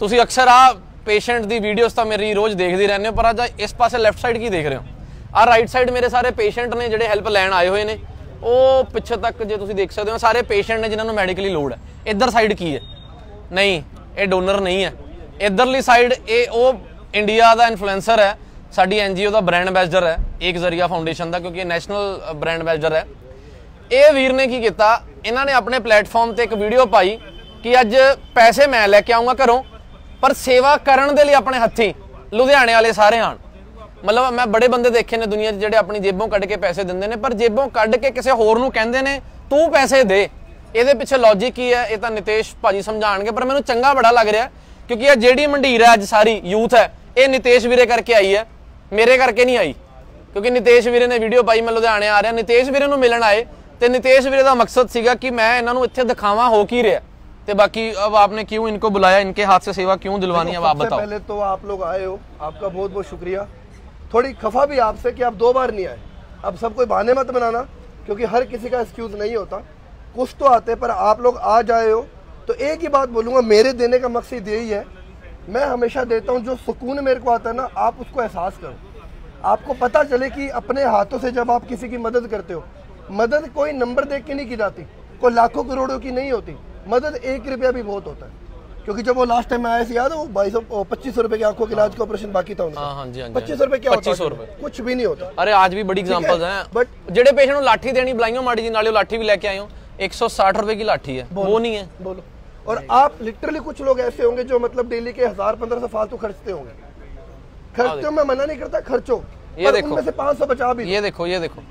ਤੁਸੀਂ ਅਕਸਰ ਆ ਪੇਸ਼ੈਂਟ ਦੀ ਵੀਡੀਓਜ਼ ਤਾਂ ਮੇਰੀ ਰੋਜ਼ ਦੇਖਦੇ ਰਹਿੰਦੇ ਹੋ, ਪਰ ਅੱਜ ਇਸ ਪਾਸੇ ਲੈਫਟ ਸਾਈਡ ਕੀ ਦੇਖ ਰਹੇ ਹੋ? ਆ ਰਾਈਟ ਸਾਈਡ ਮੇਰੇ ਸਾਰੇ ਪੇਸ਼ੈਂਟ ਨੇ ਜਿਹੜੇ ਹੈਲਪ ਲੈਣ ਆਏ ਹੋਏ ਨੇ। ਉਹ ਪਿੱਛੇ ਤੱਕ ਜੇ ਤੁਸੀਂ ਦੇਖ ਸਕਦੇ ਹੋ, ਸਾਰੇ ਪੇਸ਼ੈਂਟ ਨੇ ਜਿਨ੍ਹਾਂ ਨੂੰ ਮੈਡੀਕਲੀ ਲੋੜ ਹੈ। ਇੱਧਰ ਸਾਈਡ ਕੀ ਹੈ? ਨਹੀਂ, ਇਹ ਡੋਨਰ ਨਹੀਂ ਹੈ। ਇੱਧਰਲੀ ਸਾਈਡ ਇਹ ਉਹ ਇੰਡੀਆ ਦਾ ਇਨਫਲੂਐਂਸਰ ਹੈ, ਸਾਡੀ ਐਨਜੀਓ ਦਾ ਬ੍ਰਾਂਡ ਐਂਬੈਸਡਰ ਹੈ, ਏਕ ਜ਼ਰੀਆ ਫਾਊਂਡੇਸ਼ਨ ਦਾ, ਕਿਉਂਕਿ ਇਹ ਨੈਸ਼ਨਲ ਬ੍ਰਾਂਡ ਐਂਬੈਸਡਰ ਹੈ। ਇਹ ਵੀਰ ਨੇ ਕੀ ਕੀਤਾ, ਇਹਨਾਂ ਨੇ ਆਪਣੇ ਪਲੇਟਫਾਰਮ ਤੇ ਇੱਕ ਵੀਡੀਓ ਪਾਈ ਕਿ ਅੱਜ ਪੈਸੇ ਮੈਂ ਲੈ ਕੇ ਆਉਂਗਾ ਘਰੋਂ। ਪਰ ਸੇਵਾ ਕਰਨ ਦੇ ਲਈ ਆਪਣੇ ਹੱਥੀਂ ਲੁਧਿਆਣੇ ਵਾਲੇ ਸਾਰੇ ਆਣ। ਮਤਲਬ ਮੈਂ ਬੜੇ ਬੰਦੇ ਦੇਖੇ ਨੇ ਦੁਨੀਆ 'ਚ ਜਿਹੜੇ ਆਪਣੀ ਜੇਬੋਂ ਕੱਢ ਕੇ ਪੈਸੇ ਦਿੰਦੇ ਨੇ, ਪਰ ਜੇਬੋਂ ਕੱਢ ਕੇ ਕਿਸੇ ਹੋਰ ਨੂੰ ਕਹਿੰਦੇ ਨੇ, ਤੂੰ ਪੈਸੇ ਦੇ। ਇਹਦੇ ਪਿੱਛੇ ਲੌਜੀਕ ਕੀ ਹੈ? ਇਹ ਤਾਂ ਨਿਤੇਸ਼ ਭਾਜੀ ਸਮਝਾਣਗੇ, ਪਰ ਮੈਨੂੰ ਚੰਗਾ ਬੜਾ ਲੱਗ ਰਿਹਾ, ਕਿਉਂਕਿ ਇਹ ਜਿਹੜੀ ਮੰਡੀਰ ਹੈ, ਅੱਜ ਸਾਰੀ ਯੂਥ ਹੈ, ਇਹ ਨਿਤੇਸ਼ ਵੀਰੇ ਕਰਕੇ ਆਈ ਹੈ। ਮੇਰੇ ਕਰਕੇ ਨਹੀਂ ਆਈ, ਕਿਉਂਕਿ ਨਿਤੇਸ਼ ਵੀਰੇ ਨੇ ਵੀਡੀਓ ਪਾਈ, ਮੈਂ ਲੁਧਿਆਣੇ ਆ ਰਿਹਾ। ਨਿਤੇਸ਼ ਵੀਰੇ ਨੂੰ ਮਿਲਣ ਆਏ, ਤੇ ਨਿਤੇਸ਼ ਵੀਰੇ ਦਾ ਮਕਸਦ ਸੀਗਾ ਕਿ ਮੈਂ ਇਹਨਾਂ ਨੂੰ ਇੱਥੇ ਦਿਖਾਵਾਂ, ਹੋ ਕੀ ਰਿਹਾ। ते बाकी अब आपने क्यों इनको बुलाया? इनके हाथ से सेवा क्यों दिलवानी अब आप बताओ। पहले तो आप लोग आए हो। आपका बहुत बहुत शुक्रिया। थोड़ी खफा भी आपसे कि आप दो बार नहीं आए। अब सब कोई बहाने मत बनाना क्योंकि हर किसी का एक्सक्यूज़ नहीं होता। कुछ तो आते पर आप लोग आ जाए हो। तो एक ही बात बोलूँगा मेरे देने का मकसद यही है। मैं हमेशा देता हूँ जो सुकून मेरे को आता है ना आप उसको एहसास करो। आपको पता चले कि अपने हाथों से जब आप किसी की मदद करते हो मदद कोई नंबर देख के नहीं की जाती कोई लाखों करोड़ों की नहीं होती। मदद एक रुपया भी बहुत होता है। क्योंकि जब वो लास्ट टाइम आया था याद है वो बाईस पच्चीस सौ रुपए की आँखों के इलाज का ऑपरेशन बाकी था हाँ, हाँ, हाँ, पच्चीस सौ रुपए क्या पच्चीस सौ रुपए कुछ भी नहीं होता। अरे आज भी बड़ी एग्ज़ाम्पल है? बट जेडे पेशेंट को लाठी देनी बुलाइयो माड़ी जी नाले लाठी भी लेके आयो। एक सौ साठ रुपए की लाठी है। वो नहीं है। बोलो। और आप लिटरली कुछ लोग ऐसे होंगे जो मतलब डेली के हज़ार पंद्रह सौ फालतू खर्चते होंगे। खर्चो मैं मना नहीं करता खर्चो। ये देखो। से पाँच सौ बचा भी ये देखो ये देखो।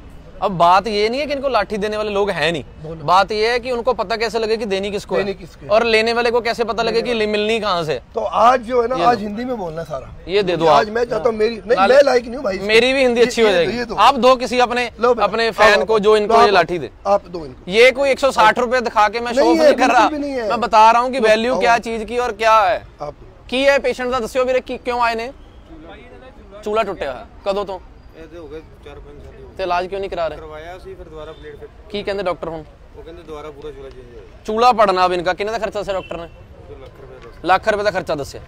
अब बात ये नहीं है कि इनको लाठी देने वाले लोग हैं नहीं बात ये है कि उनको पता कैसे लगे कि देनी किसको देनी है किसको है। और लेने वाले को कैसे पता लगे कि ले- मिलनी कहाँ से है। तो आज जो है ना आज हिंदी में बोलना है सारा ये दे दो आज आप मैं चाहता हूँ मेरी नहीं नाले- मैं लायक नहीं हूँ भाई मेरी भी हिंदी ये- अच्छी हो ये- जाएगी ये दो। आप दो किसी अपने लो बेटा, अपने आओ, फैन आओ, को जो इनको लो ये आप- लाठी दे आप दो इनको ये कोई 160 रुपए दिखा के मैं नहीं शो है, नहीं कर रहा बिल्कुल भी नहीं है। मैं बता रहा हूँ कि लो, वैल्यू आओ। क्या चीज की और क्या है आप ਕੀ ਹੈ ਪੇਸ਼ੈਂਟ ਦਾ ਦੱਸਿਓ ਵੀਰੇ ਕੀ ਕਿਉਂ ਆਏ ਨੇ ਚੂਲਾ ਟੁੱਟਿਆ ਹੋਇਆ ਕਦੋਂ ਤੋਂ ਇਹ ਹੋ ਗਏ 4-5 ਸਾਲ ਤੇ ਇਲਾਜ ਕਿਉਂ ਨਹੀਂ ਕਰਾ ਰਹੇ? ਕਰਵਾਇਆ ਸੀ ਫਿਰ ਦੁਬਾਰਾ ਪਲੇਟ ਫਿੱਟ ਕੀ ਕਹਿੰਦੇ ਡਾਕਟਰ ਹੁਣ? ਉਹ ਕਹਿੰਦੇ ਦੁਬਾਰਾ ਪੂਰਾ ਚੂਲਾ ਚੇਂਜ ਹੋਇਆ ਚੂਲਾ ਪੜਨਾ ਵੀ ਇਨਕਾ ਕਿੰਨੇ ਦਾ ਖਰਚਾ ਦੱਸਿਆ ਡਾਕਟਰ ਨੇ? ਲੱਖ ਰੁਪਏ ਦਾ। ਲੱਖ ਰੁਪਏ ਦਾ ਖਰਚਾ ਦੱਸਿਆ।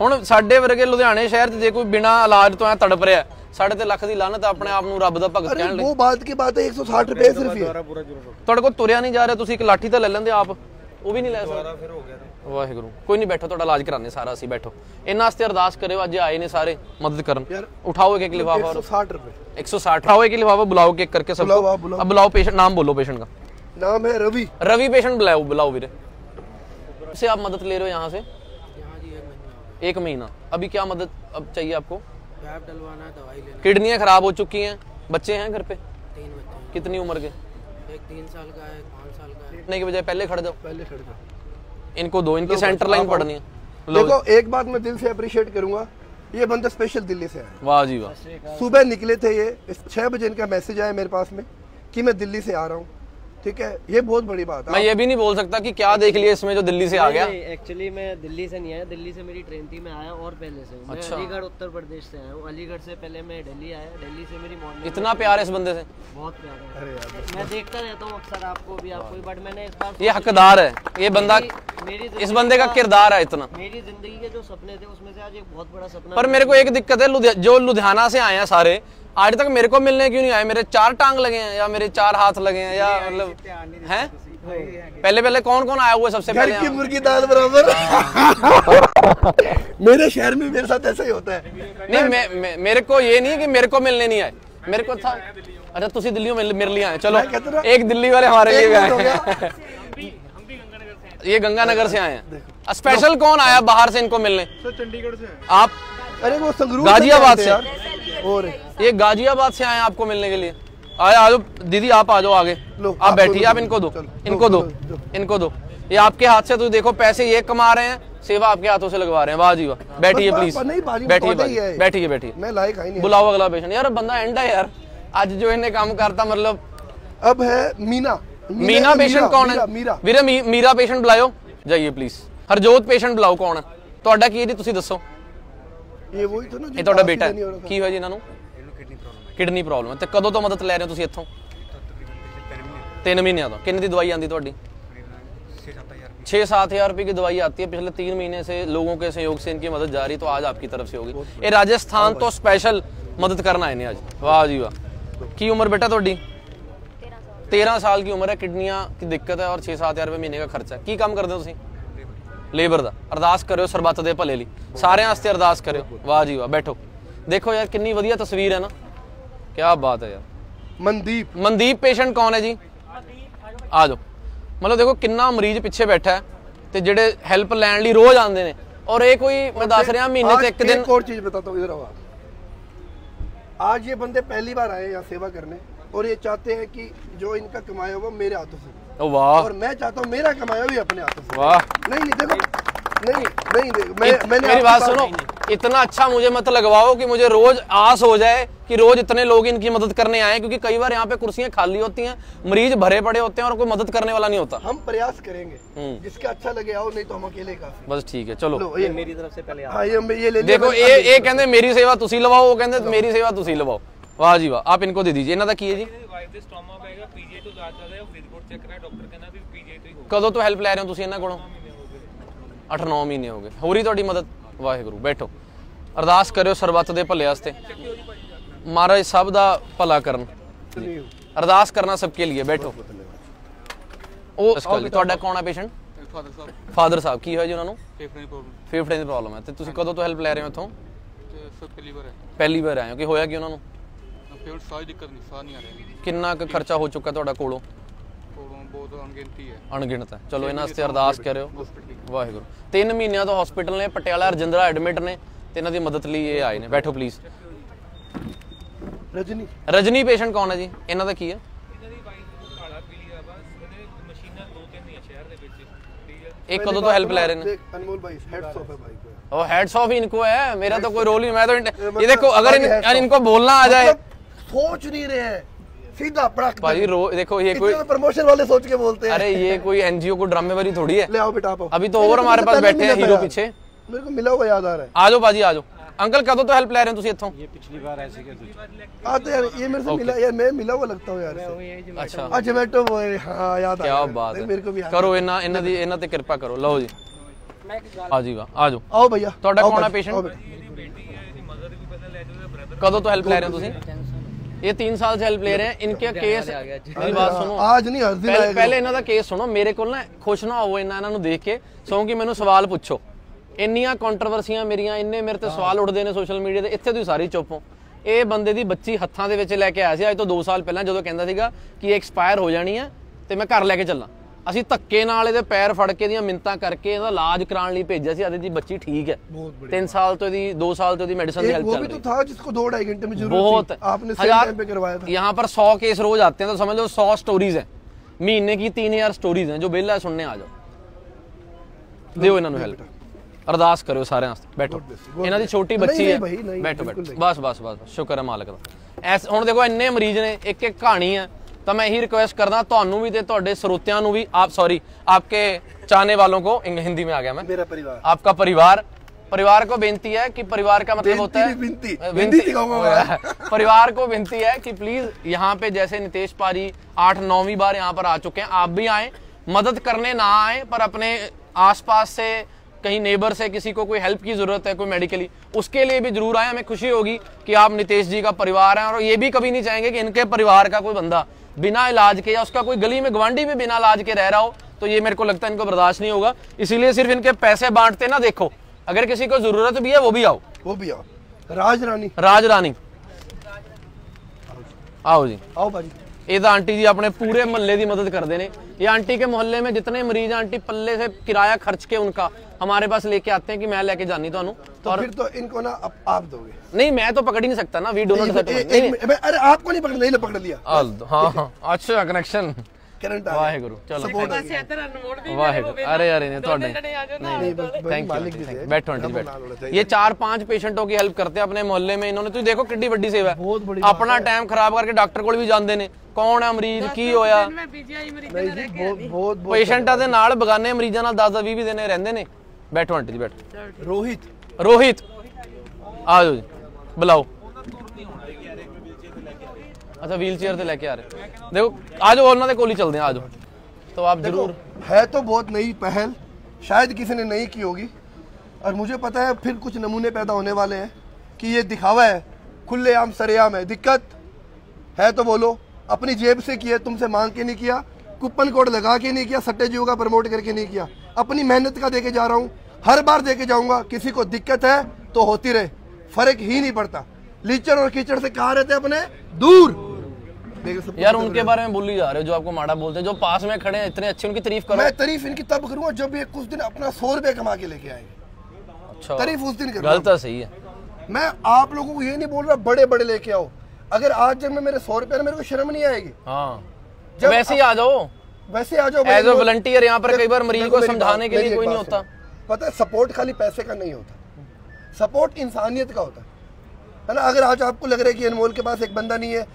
ਹੁਣ ਸਾਡੇ ਵਰਗੇ ਲੁਧਿਆਣੇ ਸ਼ਹਿਰ 'ਚ ਜੇ ਕੋਈ ਬਿਨਾ ਇਲਾਜ ਤੋਂ ਐ ਤੜਪ ਰਿਹਾ ਸਾਡੇ ਤੇ ਲੱਖ ਦੀ ਲਾਨਤ ਆਪਣੇ ਆਪ ਨੂੰ ਰੱਬ ਦਾ ਭਗਤ ਕਹਿਣ ਲਈ। ਉਹ ਬਾਤ ਕੀ ਬਾਤ ਹੈ? 160 ਰੁਪਏ ਸਿਰਫ ਹੀ ਤੁਹਾਡੇ ਕੋਲ ਤੁਰਿਆ ਨਹੀਂ ਜਾ ਰਿਹਾ ਤੁਸੀਂ ਇੱਕ ਲਾਠੀ ਤਾਂ ਲੈ ਲੈਂਦੇ ਆਪ। ਉਹ ਵੀ ਨਹੀਂ ਲੈ ਸਕਦੇ। ਦੁਬਾਰਾ ਫਿਰ ਹੋ ਗਿਆ ਵਾਹਿਗੁਰੂ ਕੋਈ ਨਹੀਂ ਬੈਠੋ ਤੁਹਾਡਾ ਇਲਾਜ ਕਰਾਣੇ ਸਾਰਾ ਅਸੀਂ ਬੈਠੋ ਇਹਨਾਂ ਵਾਸਤੇ ਅਰਦਾਸ ਕਰਿਓ ਅੱਜ ਆਏ ਨੇ ਸਾਰੇ ਮਦਦ ਕਰਨ यार उठाओ एक एक लिफाफा एक और सौ साठ रुपए 160 उठाओ एक ही लिफाफा बुलाओ एक एक करके सबको बुलाओ, आप बुलाओ। अब बुलाओ पेशेंट नाम बोलो पेशेंट का नाम है रवि रवि पेशेंट बुलाओ बुलाओ वीरे से आप मदद ले रहे हो यहाँ से यहाँ जी एक महीना हो गया एक महीना अभी क्या मदद अब चाहिए आपको पैप डलवाना है दवाई लेना किडनियाँ खराब हो चुकी हैं बच्चे हैं घर पे तीन बच्चे हैं कितनी उम्र के एक तीन साल का है एक पाँच साल का है नहीं के बजाय पहले खड़े जाओ पहले खड़े जाओ। इनको दो इनकी सेंटर लाइन पढ़नी है। देखो एक बात मैं दिल से अप्रिशिएट करूँगा ये बंदा स्पेशल दिल्ली से आया। वाह जी वाह। सुबह निकले थे ये छह बजे इनका मैसेज आया मेरे पास में कि मैं दिल्ली से आ रहा हूँ। ठीक है? ये बहुत बड़ी बात है। मैं ये भी नहीं बोल सकता कि क्या देख लिया इसमें जो दिल्ली से आ गया। एक्चुअली मैं दिल्ली से नहीं आया दिल्ली से मेरी ट्रेन थी मैं आया और पहले से। मैं अच्छा। अलीगढ़ उत्तर प्रदेश से आया हूँ। अलीगढ़ से पहले मैं दिल्ली आया दिल्ली से मेरी मॉर्निंग इतना प्यार है इस बंदे से। बहुत प्यारा है। मैं देखता रहता हूँ अक्सर आपको भी आपको बट मैंने इस बार ये हकदार है। ये बंदा मेरी इस बंदे का किरदार है इतना। मेरी ज़िंदगी के जो सपने थे उसमें से आज एक बहुत बड़ा सपना पर मेरे को एक दिक्कत है जो लुधियाना से आए हैं सारे आज तक मेरे को मिलने क्यों नहीं आए? मेरे चार टांग लगे हैं या मेरे चार हाथ लगे हैं या मतलब हैं? पहले पहले कौन कौन आया हुआ सबसे घर पहले की मुर्गी दाल बराबर। मेरे शहर में मेरे साथ ऐसा ही होता है। नहीं मैं, मैं मेरे को ये नहीं है कि मेरे को मिलने नहीं आए। मेरे को था अच्छा तुसी दिल्ली में मेरे लिए आए। चलो एक दिल्ली वाले हमारे लिए हो आए ये गंगानगर से आए हैं। स्पेशल कौन आया बाहर से इनको मिलने? चंडीगढ़ से आप अरे वो गाजियाबाद से। और ये गाजियाबाद से आए हैं आपको मिलने के लिए आए आ जाओ दीदी आप आ जाओ आगे लो, आप आप बैठिए दोनों आप इनको दो चलो, इनको दो दो, दो। इनको दो ये आपके हाथ से तो देखो पैसे ये कमा रहे हैं सेवा आपके हाथों से लगवा रहे हैं वाह जी वाह बैठिए बस, प्लीज बस, नहीं, बाजी बैठिए बताते ही बाजी, है। बैठिए बैठिए मैं लायक आई नहीं बुलाओ अगला पेशेंट यार बंदा एंड है यार आज जो इन्हें काम करता मतलब अब है मीना मीना पेशेंट कौन मीरा, है मीरा ਵੀਰੇ ਮੀ- ਮੀਰਾ ਪੇਸ਼ੈਂਟ ਬੁਲਾਇਓ ਜਾਈਏ ਪਲੀਜ਼ ਹਰਜੋਤ ਪੇਸ਼ੈਂਟ ਬੁਲਾਓ ਕੌਣ ਹੈ ਤੁਹਾਡਾ ਕੀ ਹੈ ਜੀ ਤੁਸੀਂ ਦੱਸੋ ये वही था ना जो ਇਹ ਤੁਹਾਡਾ पास ਬੇਟਾ ही नहीं हो ਹੈ रहा था। ਕੀ ਹੋਇਆ ਜੀ ਇਹਨਾਂ ਨੂੰ ਇਹਨੂੰ ਕਿਡਨੀ ਪ੍ਰੋਬਲਮ ਹੈ ਕਿਡਨੀ ਪ੍ਰੋਬਲਮ ਹੈ ਤੇ ਕਦੋਂ ਤੋਂ ਮਦਦ ਲੈ ਰਹੇ ਹੋ ਤੁਸੀਂ ਇੱਥੋਂ ਤਕਰੀਬਨ ਪਿਛਲੇ 3 ਮਹੀਨੇ 3 ਮਹੀਨਿਆਂ ਤੋਂ ਕਿੰਨੇ ਦੀ ਦਵਾਈ ਆਂਦੀ ਤੁਹਾਡੀ ਤਕਰੀਬਨ 6-7000 ਰੁਪਏ छः सात हजार रुपये की दवाई आती है पिछले तीन महीने से लोगों के सहयोग से इनकी मदद जा रही तो आज आपकी तरफ से होगी ये राजस्थान तो स्पेशल मदद करना है आज वाह जी वाह की उम्र बेटा ਤੁਹਾਡੀ 13 ਸਾਲ ਦੀ ਉਮਰ ਹੈ ਕਿਡਨੀਆਂ ਦੀ ਦਿੱਕਤ ਹੈ ਔਰ 6-7 ਰੁਪਏ ਮਹੀਨੇ ਦਾ ਖਰਚਾ ਹੈ ਕੀ ਕੰਮ ਕਰਦੇ ਹੋ ਤੁਸੀਂ ਲੇਬਰ ਦਾ ਅਰਦਾਸ ਕਰਿਓ ਸਰਬੱਤ ਦੇ ਭਲੇ ਲਈ ਸਾਰਿਆਂ ਵਾਸਤੇ ਅਰਦਾਸ ਕਰਿਓ ਵਾਹ ਜੀ ਵਾਹ ਬੈਠੋ ਦੇਖੋ ਯਾਰ ਕਿੰਨੀ ਵਧੀਆ ਤਸਵੀਰ ਹੈ ਨਾ ਕੀ ਬਾਤ ਹੈ ਯਾਰ मनदीप ਮਨਦੀਪ ਪੇਸ਼ੈਂਟ ਕੌਣ ਹੈ ਜੀ ਆ ਜਾਓ ਮਤਲਬ ਦੇਖੋ ਕਿੰਨਾ ਮਰੀਜ਼ ਪਿੱਛੇ ਬੈਠਾ ਹੈ ਤੇ ਜਿਹੜੇ ਹੈਲਪ ਲੈਣ ਲਈ ਰੋਜ਼ ਆਉਂਦੇ ਨੇ ਔਰ ਇਹ ਕੋਈ ਮੈਂ ਦੱਸ ਰਿਹਾ ਮਹੀਨੇ आज ਚ ਇੱਕ ਦਿਨ एक और चीज बताता हूँ इधर आओ आप आज ये बंदे पहली बार आए हैं यहाँ सेवा करने और ये चाहते हैं कि जो इनका कमाया हुआ मेरे हाथों से ਓ ਵਾਹ और मैं चाहता हूँ मेरा कमाया भी अपने हाथों से वाह नहीं नहीं देखो नहीं नहीं, मैं, इत, मैंने मेरी बात सुनो इतना अच्छा मुझे मत लगवाओ कि मुझे रोज आस हो जाए कि रोज इतने लोग इनकी मदद करने आए क्योंकि कई बार यहाँ पे कुर्सियाँ खाली होती हैं मरीज़ भरे पड़े होते हैं और कोई मदद करने वाला नहीं होता। हम प्रयास करेंगे हम्म। जिसका अच्छा लगे आओ नहीं तो हम अकेले का बस ठीक है चलो। ये मेरी तरफ़ से पहले हाँ ये, ये ले देखो ये ये कहते मेरी सेवा तुम लवाओ वो कहते मेरी सेवा तुम लवाओ। वाह जी वाह आप इनको दे दीजिए। इन्हों तो का जी। कदों तो हेल्प ले रहे हो तुम इन्होंने ਕੋਲੋਂ 8-9 ਮਹੀਨੇ ਹੋ ਗਏ। ਹੋਰੀ ਤੁਹਾਡੀ ਮਦਦ ਵਾਹਿਗੁਰੂ ਬੈਠੋ। ਅਰਦਾਸ ਕਰਿਓ ਸਰਬੱਤ ਦੇ ਭਲੇ ਵਾਸਤੇ। ਮਹਾਰਾਜ ਸਭ ਦਾ ਭਲਾ ਕਰਨ। ਅਰਦਾਸ ਕਰਨਾ ਸਭ ਕੇ ਲਈ ਬੈਠੋ। ਉਹ ਤੁਹਾਡਾ ਕੌਣ ਆ ਪੇਸ਼ੈਂਟ? ਫਾਦਰ ਸਾਹਿਬ। ਫਾਦਰ ਸਾਹਿਬ ਕੀ ਹੋਇਆ ਜੀ ਉਹਨਾਂ ਨੂੰ? ਫੇਫੜੇ ਦੀ ਪ੍ਰੋਬਲਮ ਫੇਫੜੇ ਦੀ ਪ੍ਰੋਬਲਮ ਹੈ। ਤੇ ਤੁਸੀਂ ਕਦੋਂ ਤੋਂ ਹੈਲਪ ਲੈ ਰਹੇ ਹੋ ਇਥੋਂ? ਸਰ ਪਹਿਲੀ ਵਾਰ ਆਏ। ਪਹਿਲੀ ਵਾਰ ਆਏ ਹੋ। ਕਿ ਹੋਇਆ ਕੀ ਉਹਨਾਂ ਨੂੰ? ਫੇਫੜੇ ਸਾਹ ਦਿੱਕਤ ਨਹੀਂ ਸਾਹ ਨਹੀਂ ਆ ਰਿਹਾ। ਕਿੰਨਾ ਕੁ ਖਰਚਾ ਹੋ ਚੁੱਕਾ ਤੁਹਾਡਾ ਕੋਲੋਂ? ਬਹੁਤ ਅਣਗਿਣਤੀ ਹੈ। ਅਣਗਿਣਤ ਹੈ। ਚਲੋ ਇਹਨਾਂ ਵਾਸਤੇ ਅਰਦਾਸ ਕਰਿਓ। ਵਾਹਿਗੁਰੂ। 3 ਮਹੀਨਿਆਂ ਤੋਂ ਹਸਪੀਟਲ ਨੇ ਪਟਿਆਲਾ ਰਜਿੰਦਰਾ ਐਡਮਿਟ ਨੇ ਤੇ ਇਹਨਾਂ ਦੀ ਮਦਦ ਲਈ ਇਹ ਆਏ ਨੇ। ਬੈਠੋ ਪਲੀਜ਼ ਰਜਨੀ। ਰਜਨੀ ਪੇਸ਼ੈਂਟ ਕੌਣ ਹੈ ਜੀ? ਇਹਨਾਂ ਦਾ ਕੀ ਹੈ? ਇਹ ਕਦੋਂ ਤੋਂ ਹੈਲਪ ਲੈ ਰਹੇ ਨੇ? ਅਨਮੋਲ ਭਾਈ ਹੈਡਸ ਆਫ ਹੈ ਭਾਈ ਉਹ ਹੈਡਸ ਆਫ ਇਨਕੋ ਹੈ। ਮੇਰਾ ਤਾਂ ਕੋਈ ਰੋਲ ਨਹੀਂ। ਮੈਂ ਤਾਂ ਇਹ ਦੇਖੋ ਅਗਰ ਇਨਕੋ ਬੋਲਣਾ ਆ ਜਾਏ ਸੋਚ ਨਹੀਂ ਰਹੇ मतलब सोच नहीं रहे हैं सीधा पड़क भाजी रो देखो ये कोई प्रमोशन वाले सोच के बोलते हैं अरे ये कोई एनजीओ को ड्रामेबाजी थोड़ी है ले आओ बेटा आप आओ। अभी तो मेरे और को हमारे तो पास पहले बैठे हैं मिला था हीरो यार। पीछे मेरे को मिला हुआ याद आ रहा आ जाओ भाजी आ जाओ अंकल कदों तो हेल्प ले रहे हो ਤੁਸੀਂ ਇੱਥੋਂ ये पिछली बार ऐसे के है आते यार ये मेरे से मिला यार मैं मिला हुआ लगता हूँ यार इससे। ਅੱਛਾ हाँ जोमेटो हाँ याद आ क्या गया। बात मेरे को भी है याद करो ਇਹਨਾਂ ਇਹਨਾਂ ਦੀ ਇਹਨਾਂ ਤੇ ਕਿਰਪਾ ਕਰੋ ਲਓ ਜੀ ਆ ਜੀ ਵਾ ਆ ਜਾਓ आओ भैया ਤੁਹਾਡਾ आओ ਕੌਣ ਹੈ भाई, ਪੇਸ਼ੈਂਟ आओ बेटा। कदों तो हेल्प ले रहे हो ਤੁਸੀਂ ਇਹ 3 ਸਾਲ से हेल्प ले रहे हैं इनके केस मेरी बात सुनो आज नहीं हर दिन ਪਹਿਲੇ आएगा ਪਹਿਲੇ ਇਹਨਾਂ ਦਾ ਕੇਸ ਸੁਣੋ ਮੇਰੇ ਕੋਲ ਨਾ ਖੁਸ਼ ਨਾ ਹੋਵੋ ਇਹਨਾਂ ਇਹਨਾਂ ਨੂੰ ਦੇਖ ਕੇ ਸੋ ਕਿ ਮੈਨੂੰ ਸਵਾਲ ਪੁੱਛੋ ਇੰਨੀਆਂ ਕੰਟਰੋਵਰਸੀਆਂ ਮੇਰੀਆਂ ਇੰਨੇ ਮੇਰੇ ਤੇ ਸਵਾਲ ਉੱਠਦੇ ਨੇ ਸੋਸ਼ਲ ਮੀਡੀਆ ਤੇ ਇੱਥੇ ਤੁਸੀਂ ਸਾਰੀ ਚੁੱਪ ਹੋ ਇਹ ਬੰਦੇ ਦੀ ਬੱਚੀ ਹੱਥਾਂ ਦੇ ਵਿੱਚ ਲੈ ਕੇ ਆਇਆ ਸੀ ਅੱਜ ਤੋਂ 2 ਸਾਲ ਪਹਿਲਾਂ ਜਦੋਂ ਕਹਿੰਦਾ ਸੀਗਾ ਕਿ ਐਕਸਪਾਇਰ ਹੋ ਜਾਣੀ ਹੈ ਤੇ ਮੈਂ ਘਰ ਲੈ ਕੇ ਚੱਲਾਂ ਅਸੀਂ ਧੱਕੇ ਨਾਲ ਇਹਦੇ ਪੈਰ ਫੜ ਕੇ ਇਹਦੀਆਂ ਮਿੰਤਾਂ ਕਰਕੇ ਇਹਦਾ ਇਲਾਜ ਕਰਾਉਣ ਲਈ ਭੇਜਿਆ ਸੀ ਅੱਜ ਦੀ ਬੱਚੀ ਠੀਕ ਹੈ 3 ਸਾਲ ਤੋਂ ਇਹਦੀ 2 ਸਾਲ ਤੋਂ ਇਹਦੀ ਮੈਡੀਸਨ ਦੀ एक ਹੈਲਪ वो ਚੱਲ भी ਰਹੀ तो है था जिसको दो ढाई घंटे में जरूरत बहुत थी आपने सेम हजार टाइम पे करवाया था यहाँ पर सौ केस रोज आते हैं तो समझ लो सौ स्टोरीज हैं महीने की तीन हजार स्टोरीज हैं जो बिल है सुनने आ जाओ ਦਿਓ ਇਹਨਾਂ ਨੂੰ ਹੈਲਪ ਅਰਦਾਸ ਕਰਿਓ ਸਾਰਿਆਂ ਵਾਸਤੇ ਬੈਠੋ ਇਹਨਾਂ ਦੀ ਛੋਟੀ ਨਹੀਂ, ਬੱਚੀ ਨਹੀਂ ਹੈ ਭਾਈ, ਨਹੀਂ, ਬੈਠੋ ਬਿਲਕੁਲ ਬੈਠੋ ਨਹੀਂ। ਬਸ ਬਸ ਬਸ ਸ਼ੁਕਰ ਹੈ ਮਾਲਕ ਦਾ ਐਸ ਹੁਣ ਦੇਖੋ ਇੰਨੇ ਮਰੀਜ਼ ਨੇ ਇੱਕ ਇੱਕ ਕਹਾਣੀ ਹੈ ਤਾਂ ਮੈਂ ਇਹੀ ਰਿਕੁਐਸਟ ਕਰਦਾ ਤੁਹਾਨੂੰ ਵੀ ਤੇ ਤੁਹਾਡੇ ਸਰੋਤਿਆਂ ਨੂੰ ਵੀ ਆਪ ਸੌਰੀ आपके चाहने वालों को इंग- हिंदी में आ गया मैं मेरा परिवार आपका परिवार परिवार को बेनती है कि परिवार का मतलब होता है बेनती नहीं, बिनती। अ, बिनती नहीं कहूंगा परिवार को विनती है कि प्लीज यहाँ पे जैसे नितेश पारी आठ नौवीं बार यहाँ पर आ चुके हैं आप भी आए मदद करने ना आए पर अपने आसपास से कहीं नेबर से किसी को कोई हेल्प की जरूरत है कोई मेडिकली उसके लिए भी जरूर आए हमें खुशी होगी कि आप नितेश जी का परिवार है और ये भी कभी नहीं चाहेंगे कि इनके परिवार का कोई बंदा बिना इलाज के या उसका कोई गली में गवांडी भी बिना इलाज के रह रहा हो तो ये मेरे को लगता है इनको बर्दाश्त नहीं होगा। इसीलिए सिर्फ़ इनके पैसे बांटते ना देखो। अगर किसी को ज़रूरत भी है वो भी आओ। वो भी आओ। राज रानी। राज रानी। आओ जी। आओ भाजी ये तो आंटी जी अपने पूरे महल्ले की मदद करते हैं। ये आंटी के मोहल्ले में जितने मरीज़ आंटी पल्ले से किराया खर्च के उनका। हमारे पास लेके आते हैं कि मैं लेके जानी तो तो फिर तो इनको ना अब आप दोगे नहीं मैं तो पकड़ ही नहीं सकता ना वी डो नॉट एक- एक- एक मिनट- अरे आपको नहीं पकड़ नहीं पकड़ लिया हाँ हाँ अच्छा कनेक्शन करंट आ गया। ਵਾਹਿਗੁਰੂ ਚਲੋ Support आ गया। ਵਾਹਿਗੁਰੂ ਅਰੇ अरे नहीं ਤੁਹਾਡੇ नहीं बस भाई थैंक मालिक यू भी से बैठो आंटी जी हम बैठो नाल होना चाहिए। ये चार पांच पेशेंटों की हेल्प करते हैं अपने मोहल्ले में इन्होंने ਤੁਸੀਂ ਦੇਖੋ ਕਿੱਡੀ ਵੱਡੀ ਸੇਵਾ ਹੈ ਬਹੁਤ ਬੜੀ ਆਪਣਾ ਟਾਈਮ ਖਰਾਬ ਕਰਕੇ ਡਾਕਟਰ ਕੋਲ ਵੀ ਜਾਂਦੇ ਨੇ ਕੌਣ ਹੈ ਮਰੀਜ਼ ਕੀ ਹੋਇਆ मैं पीजीआई मरीज नहीं जी बहुत बहुत बहुत ਪੇਸ਼ੈਂਟਾਂ ਦੇ ਨਾਲ ਬਗਾਨੇ ਮਰੀਜ਼ਾਂ ਨਾਲ 10 20 20 ਦਿਨ ਇਹ ਰਹਿੰਦੇ ਨੇ बैठो आंटी जी बैठो। रोहित। रोहित। आ जाओ जी बुलाओ। अच्छा व्हील चेयर से लेके आ रहे। देखो आ जाओ उन्होंने ही चलते हैं आ जाओ तो आप ज़रूर है तो बहुत नई पहल शायद किसी ने नहीं की होगी। और मुझे पता है फिर कुछ नमूने पैदा होने वाले हैं कि ये दिखावा है खुलेआम सरेआम है। दिक्कत? है तो बोलो अपनी जेब से किया तुमसे मांग के नहीं किया कूपन कोड लगा के नहीं किया सट्टे जीव का प्रमोट करके नहीं किया। अपनी मेहनत का देके जा रहा हूँ हर बार देके जाऊँगा किसी को दिक्कत है तो होती रहे फ़र्क ही नहीं पड़ता। लीचड़ और कीचड़ से कहा रहते अपने? दूर। यार उनके बारे में बोल ही जा रहे हो जो आपको माड़ा बोलते हैं जो पास में खड़े हैं इतने अच्छे उनकी तारीफ़ करो। मैं तारीफ़ इनकी तब करूँगा जब ये कुछ दिन अपना सौ रुपए कमा के लेके आएँगे। अच्छा। तारीफ़ उस दिन करूँगा। गलत सही है। मैं आप लोगों को ये नहीं बोल रहा बड़े बड़े लेके आओ। अगर आज जब मैं मेरे सौ रुपए मेरे को शर्म नहीं आएगी। हाँ। वैसे ही आ जाओ। वैसे आ जाओ एज वॉलंटियर यहाँ पर कई बार मरीज़ को समझाने के लिए कोई नहीं होता। पता है सपोर्ट खाली पैसे का नहीं होता। सपोर्ट इंसानियत का होता है। है ना? अगर आज आपको लग रहा है कि अनमोल के पास एक बंदा नहीं है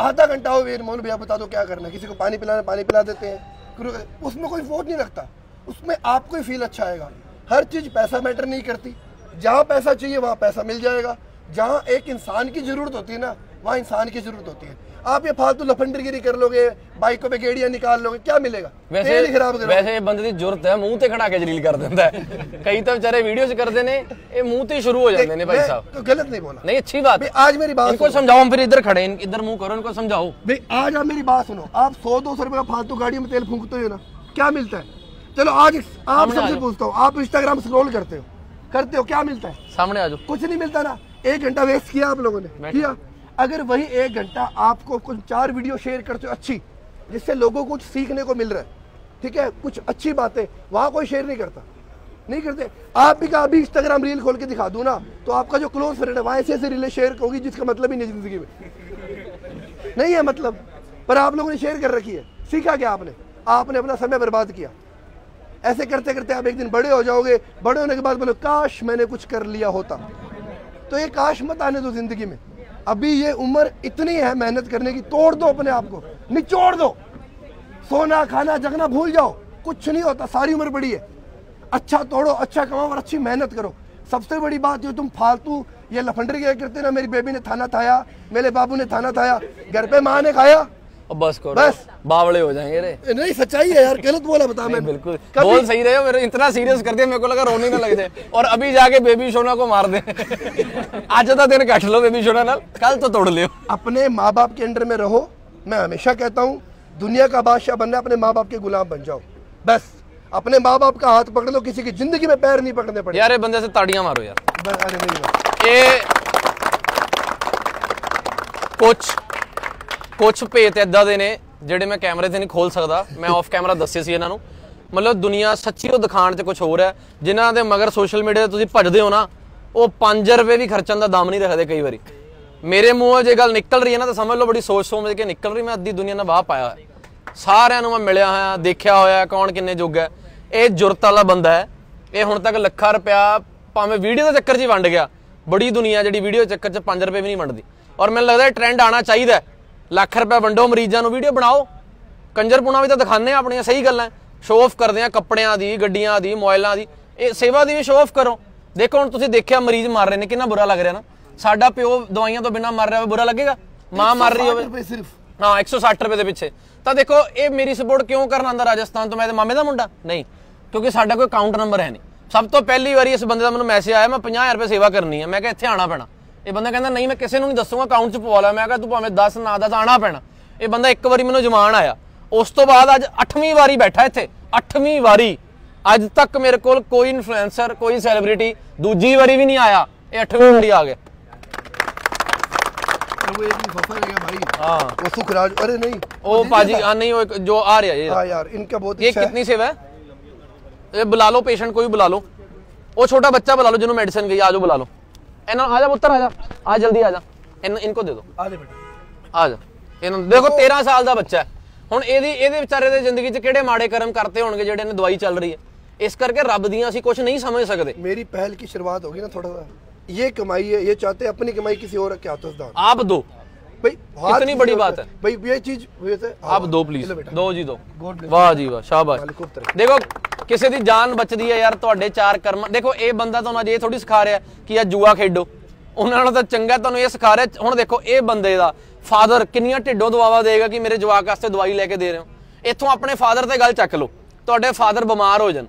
आधा घंटा हो गया अनमोल भैया बता दो क्या करना है। किसी को पानी पिलाना पानी पिला देते हैं। उसमें कोई वोट नहीं रखता उसमें आपको ही फील अच्छा आएगा। हर चीज़ पैसा मैटर नहीं करती। जहाँ पैसा चाहिए वहाँ पैसा मिल जाएगा। जहाँ एक इंसान की ज़रूरत होती है ना वहाँ इंसान की ज़रूरत होती है। आप ये फालतू लफंडरगिरी कर लोगे बाइकों पे गेड़ियाँ निकाल लोगे क्या मिलेगा? वैसे खराब वैसे बंदे की ज़रूरत है मुँह ते खड़ा के जलील कर देता है। कई तो बेचारे वीडियो से करते ने ये मुँह ते शुरू हो जाते ने भाई साहब। तो गलत नहीं बोला। नहीं अच्छी बात आज मेरी बात इनको समझाओ हम फिर इधर खड़े इधर मुँह करो इनको समझाओ। भाई आज आप मेरी बात सुनो। आप सौ दो सौ रुपए का फालतू गाड़ी में तेल फूकते हो ना क्या मिलता है? चलो आज आप सबसे पूछता हूँ आप इंस्टाग्राम स्क्रॉल करते हो। करते हो क्या मिलता है? सामने आ जाओ। कुछ नहीं मिलता ना। एक घंटा वेस्ट किया आप लोगों ने। किया? अगर वही एक घंटा आपको कुछ चार वीडियो शेयर करते हो, अच्छी, जिससे लोगों को कुछ सीखने को मिल रहा है, ठीक है? कुछ अच्छी बातें, वहाँ कोई शेयर नहीं करता। नहीं करते? आप भी कहा अभी इंस्टाग्राम रील खोल के दिखा दूँ ना तो आपका जो क्लोज फ्रेंड है, वहाँ ऐसे ऐसे रीलें शेयर होगी जिसका मतलब ही नहीं ज़िंदगी में। नहीं है मतलब पर आप लोगों ने शेयर कर रखी है। सीखा क्या आपने? आपने अपना समय बर्बाद किया। ऐसे करते करते आप एक दिन बड़े हो जाओगे, बड़े होने के बाद बोलो, काश मैंने कुछ कर लिया होता। तो ये काश मत आने दो ज़िंदगी में। अभी ये उम्र इतनी है मेहनत करने की, तोड़ दो अपने आप को। निचोड़ दो। सोना, खाना, जगना भूल जाओ। कुछ नहीं होता, सारी उम्र बड़ी है। अच्छा तोड़ो अच्छा कमाओ और अच्छी मेहनत करो। सबसे बड़ी बात जो तुम फालतू ये लफंडर क्या करते ना, मेरी बेबी ने थाना थाया, मेरे बाबू ने थाना थाया, घर पे माँ ने खाया। बस करो। बस। बावड़े हो जाएँगे रे। नहीं सच्चाई है यार गलत बोला बता मैं बिल्कुल। बोल सही रहे हो मेरे इतना सीरियस कर दिया मेरे को लगा रोने ना लग जाए। और अभी जाके बेबी सोना को मार दे। आज का दिन कट लो बेबी सोना नाल। कल तो तोड़ लियो। अपने माँ बाप के अंडर में रहो। मैं हमेशा कहता हूँ दुनिया का बादशाह बनना अपने माँ बाप के गुलाम बन जाओ। बस। अपने माँ बाप का हाथ पकड़ लो किसी की ज़िंदगी में पैर नहीं पकड़ने पड़े। यार ये बंदे से ताड़ियाँ मारो यार। अरे बात ਇਹ ਕੁਝ ਭੇਤ ਇਦਾਂ ਦੇ ਨੇ ਜਿਹੜੇ ਮੈਂ ਕੈਮਰੇ ਤੇ ਨਹੀਂ ਖੋਲ ਸਕਦਾ। ਮੈਂ ਆਫ ਕੈਮਰਾ ਦੱਸੇ ਸੀ ਇਹਨਾਂ ਨੂੰ। ਮਤਲਬ ਦੁਨੀਆ ਸੱਚੀ ਉਹ ਦਿਖਾਣ 'ਚ ਕੁਝ ਹੋਰ ਹੈ। ਜਿਨ੍ਹਾਂ ਦੇ ਮਗਰ ਸੋਸ਼ਲ ਮੀਡੀਆ ਤੇ ਤੁਸੀਂ ਭੱਜਦੇ ਹੋ ਨਾ, ਉਹ 5 ਰੁਪਏ ਵੀ ਖਰਚਣ ਦਾ ਦਮ ਨਹੀਂ ਰੱਖਦੇ ਕਈ ਵਾਰੀ। ਮੇਰੇ ਮੂੰਹੋਂ ਜੇ ਗੱਲ ਨਿਕਲ ਰਹੀ ਹੈ ਨਾ, ਤਾਂ ਸਮਝ ਲਓ ਬੜੀ ਸੋਚ ਸਮਝ ਕੇ ਨਿਕਲ ਰਹੀ, ਮੈਂ ਅੱਧੀ ਦੁਨੀਆ ਨਾਲ ਵਾਹ ਪਾਇਆ ਹੋਇਆ। ਸਾਰਿਆਂ ਨੂੰ ਮੈਂ ਮਿਲਿਆ ਹੋਇਆ, ਦੇਖਿਆ ਹੋਇਆ, ਕੌਣ ਕਿੰਨੇ ਜੋਗਾ ਹੈ। ਇਹ ਜੁਰਤ ਵਾਲਾ ਬੰਦਾ ਹੈ। ਇਹ ਹੁਣ ਤੱਕ ਲੱਖਾਂ ਰੁਪਿਆ ਭਾਵੇਂ ਵੀਡੀਓ ਦੇ ਚੱਕਰ 'ਚ ਹੀ ਵੰਡ ਗਿਆ। ਬੜੀ ਦੁਨੀਆ ਜਿਹੜੀ ਵੀਡੀਓ ਚੱਕਰ 'ਚ 5 ਰੁਪਏ ਵੀ ਨਹੀਂ ਵੰਡਦੀ। ਔਰ ਮੈਨੂੰ ਲੱਗਦਾ ਇਹ ਟ੍ਰੈਂਡ ਆਣਾ ਚਾਹੀਦਾ ਲੱਖ ਰੁਪਏ ਵੰਡੋ ਮਰੀਜ਼ਾਂ ਨੂੰ ਵੀਡੀਓ ਬਣਾਓ। ਕੰਜਰਪੂਣਾ ਵੀ ਤਾਂ ਦਿਖਾਣੇ ਆ ਆਪਣੀਆਂ ਸਹੀ ਗੱਲਾਂ। ਸ਼ੋਅ ਆਫ ਕਰਦੇ ਆ ਕੱਪੜਿਆਂ ਦੀ ਗੱਡੀਆਂ ਦੀ ਮੋਬਾਈਲਾਂ ਦੀ। ਇਹ ਸੇਵਾ ਦੀ ਵੀ ਸ਼ੋਅਫ ਕਰੋ। ਦੇਖੋ ਹੁਣ ਤੁਸੀਂ ਦੇਖਿਆ ਮਰੀਜ਼ ਮਰ ਰਹੇ ਨੇ ਕਿੰਨਾ ਬੁਰਾ ਲੱਗ ਰਿਹਾ ਨਾ। ਸਾਡਾ ਪਿਓ ਦਵਾਈਆਂ ਤੋਂ ਬਿਨਾ ਮਰ ਰਿਹਾ ਬੁਰਾ ਲੱਗੇਗਾ? ਮਾਂ ਮਰ ਰਹੀ ਹੋਵੇ। ਸਿਰਫ। ਹਾਂ 160 ਰੁਪਏ ਦੇ ਪਿੱਛੇ। ਤਾਂ ਦੇਖੋ ਇਹ ਮੇਰੀ ਸਪੋਰਟ ਕਿਉਂ ਕਰਨ ਆਂਦਾ ਰਾਜਸਥਾਨ ਤੋਂ? ਮੈਂ ਤੇ ਮਾਮੇ ਦਾ ਮੁੰਡਾ। ਨਹੀਂ ਕਿਉਂਕਿ ਸਾਡਾ ਕੋਈ ਅਕਾਊਂਟ ਨੰਬਰ ਹੈ ਨਹੀਂ। ਸਭ ਤੋਂ ਪਹਿਲੀ ਵਾਰੀ ਇਸ ਬੰਦੇ ਦਾ ਮੈਨੂੰ ਮੈਸੇਜ ਆਇਆ ਮੈਂ 50000 ਰੁਪਏ ਸੇਵਾ ਕਰਨੀ ਹੈ ਮੈਂ ਕਿਹਾ ਇੱਥੇ ਆਣਾ ਪੈਣਾ। ਇਹ ਬੰਦਾ ਕਹਿੰਦਾ ਨਹੀਂ ਮੈਂ ਕਿਸੇ ਨੂੰ ਨਹੀਂ ਦੱਸੂਗਾ ਅਕਾਊਂਟ 'ਚ ਪਵਾ ਲਾ ਮੈਂ ਕਿਹਾ ਤੂੰ ਭਾਵੇਂ 10 ਨਾ 10 ਆਣਾ ਪੈਣਾ ਇਹ ਬੰਦਾ ਇੱਕ ਵਾਰੀ ਮੈਨੂੰ ਜਮਾਨ ਆਇਆ ਉਸ ਤੋਂ ਬਾਅਦ ਅੱਜ 8ਵੀਂ ਵਾਰੀ ਬੈਠਾ ਇੱਥੇ 8ਵੀਂ ਵਾਰੀ ਅੱਜ ਤੱਕ ਮੇਰੇ ਕੋਲ ਕੋਈ ਇਨਫਲੂਐਂਸਰ ਕੋਈ ਸੈਲੀਬ੍ਰਿਟੀ ਦੂਜੀ ਵਾਰੀ ਵੀ ਨਹੀਂ ਆਇਆ ਇਹ 8ਵੀਂ ਵਾਰੀ ਆ ਗਿਆ और वो एक भी फंसा गया भाई हाँ वो सुखराज अरे नहीं ओ पाजी हाँ नहीं वो एक जो आ रहा है ये हाँ यार इनका बहुत ये अच्छा है कितनी सेवा है ये बुला लो पेशेंट को भी बुला लो वो छोटा बच्चा बुला लो जिन्होंने मेडिसिन गई आ जाओ बुला लो इन्हों आ जा पुत्र आ जा आ जल्दी आ जा इन, इनको दे दो आले बेटा ਆ ਜਾ ਇਹਨਾਂ ਦੇਖੋ 13 ਸਾਲ ਦਾ ਬੱਚਾ ਹੈ ਹੁਣ ਇਹਦੀ ਇਹਦੇ ਵਿਚਾਰੇ ਦੇ ਜ਼ਿੰਦਗੀ 'ਚ ਕਿਹੜੇ ਮਾੜੇ ਕਰਮ ਕਰਤੇ ਹੋਣਗੇ ਜਿਹੜੇ ਨੇ ਦਵਾਈ ਚੱਲ ਰਹੀ ਹੈ ਇਸ ਕਰਕੇ ਰੱਬ ਦੀਆਂ ਅਸੀਂ ਕੁਝ ਨਹੀਂ ਸਮਝ ਸਕਦੇ मेरी पहल की शुरुआत होगी ना थोड़ा सा ये कमाई है ये चाहते हैं अपनी कमाई किसी और के हाथों से दान आप दो भाई हाथ इतनी किसी बड़ी और बात पे- है। भाई ये चीज वैसे आप दो प्लीज लो बेटा ਦੋ ਜੀ ਦੋ God bless ਵਾਹ ਜੀ ਵਾਹ ਸ਼ਾਬਾਸ਼ ਮਾਲਿਕ ਉਤਰੇ। ਦੇਖੋ ਕਿਸੇ ਦੀ ਜਾਨ ਬਚਦੀ ਹੈ ਯਾਰ ਤੁਹਾਡੇ ਚਾਰ ਕਰਮ ਦੇਖੋ ਇਹ ਬੰਦਾ ਤੁਹਾਨੂੰ ਅਜੇ ਥੋੜੀ ਸਿਖਾ ਰਿਹਾ ਕਿ ਆ ਜੂਆ ਖੇਡੋ ਉਹਨਾਂ ਨਾਲੋਂ ਤਾਂ ਚੰਗਾ ਤੁਹਾਨੂੰ ਇਹ ਸਿਖਾ ਰਿਹਾ ਹੁਣ ਦੇਖੋ ਇਹ ਬੰਦੇ ਦਾ ਫਾਦਰ ਕਿੰਨੀਆਂ ਢਿੱਡੋਂ ਦਵਾਵਾ ਦੇਗਾ ਕਿ ਮੇਰੇ ਜਵਾਕ ਵਾਸਤੇ ਦਵਾਈ ਲੈ ਕੇ ਦੇ ਰਹੇ ਹੋ ਇੱਥੋਂ ਆਪਣੇ ਫਾਦਰ ਤੇ ਗੱਲ ਚੱਕ ਲਓ ਤੁਹਾਡੇ ਫਾਦਰ ਬਿਮਾਰ ਹੋ ਜਾਣ